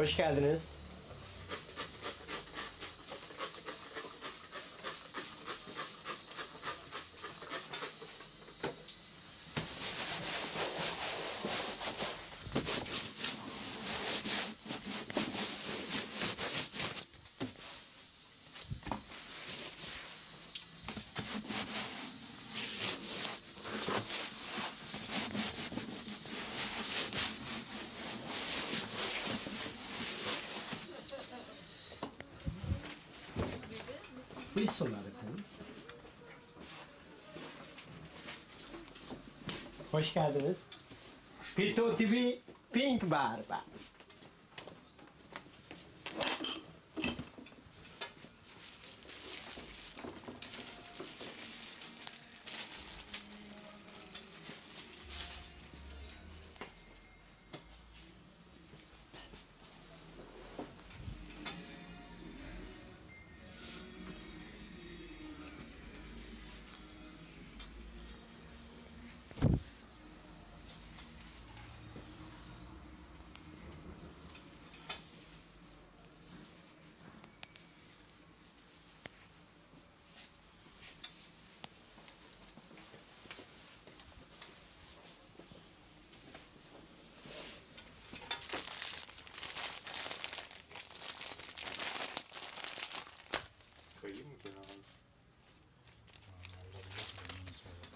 Hoş geldiniz. Hoş geldiniz. Pito TV Pink Barba.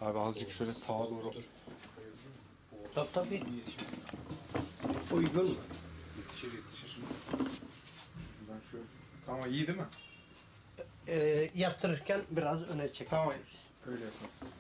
Abi azıcık şöyle sağa doğru. Tabii tabii. Uygun mu? Yetişir yetişir. Şuradan şöyle. Tamam iyi değil mi? Ee, yatırırken biraz öne çek. Tamam. Öyle yaparız.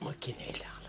makineyle.